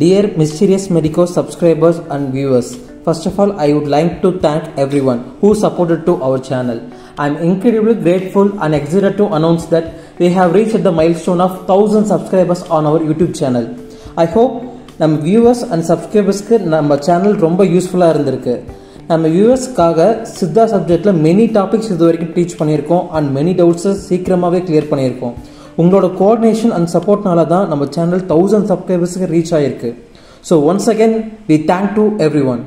Dear Mysterious Medico subscribers and viewers, first of all, I would like to thank everyone who supported to our channel. I am incredibly grateful and excited to announce that we have reached the milestone of 1000 subscribers on our YouTube channel. I hope நம்ம viewers and சப்ஸ்கிரைபர்ஸ்க்கு நம்ம channel ரொம்ப யூஸ்ஃபுல்லாக இருந்திருக்கு நம்ம வியூவர்ஸ்க்காக சித்தா சப்ஜெக்டில் many topics இது வரைக்கும் டீச் பண்ணியிருக்கோம் அண்ட் மெனி டவுட்ஸை சீக்கிரமாகவே கிளியர் பண்ணியிருக்கோம் உங்களோட கோஆர்டினேஷன் அண்ட் சப்போர்ட்னால தான் நம்ம சேனல் தௌசண்ட் சப்ஸ்கிரைபர்ஸுக்கு ரீச் ஆகிருக்கு so once again we thank to everyone